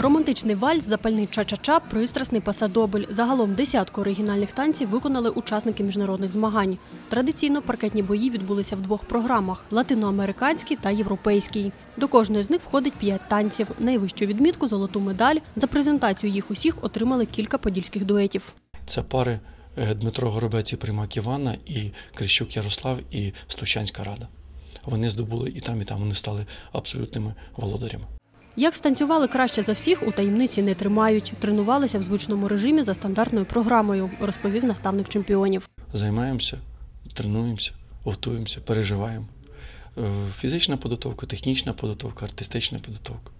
Романтичний вальс, запальний ча-ча-ча, пристрасний пасадобль. Загалом десятку оригінальних танців виконали учасники міжнародних змагань. Традиційно паркетні бої відбулися в двох програмах латиноамериканський та європейський. До кожної з них входить п'ять танців. Найвищу відмітку золоту медаль. За презентацію їх усіх отримали кілька подільських дуетів. Це пари е, Дмитро Горобець і Примак Івана, і Крищук Ярослав, і Стущанська рада. Вони здобули і там, і там вони стали абсолютними володарями. Як станцювали краще за всіх, у таємниці не тримають. Тренувалися в звичному режимі за стандартною програмою, розповів наставник чемпіонів. Займаємося, тренуємося, готуємося, переживаємо. Е, Фізична підготовка, технічна підготовка, артистична підготовка.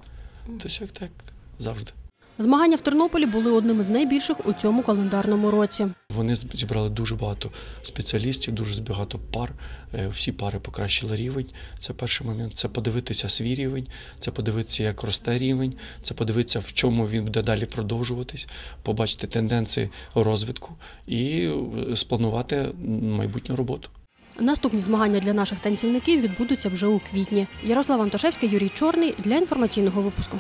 Тобто як так завжди. Змагання в Тернополі були одним із найбільших у цьому календарному році. Вони зібрали дуже багато спеціалістів, дуже багато пар. Е, Всі пари покращили рівень. Це перший момент. Це подивитися свій рівень, це подивитися, як росте рівень, це подивитися, в чому він буде далі продовжуватись, побачити тенденції розвитку і е, спланувати майбутню роботу. Наступні змагання для наших танцівників відбудуться вже у квітні. Ярослав Антошевський, Юрій Чорний для інформаційного випуску.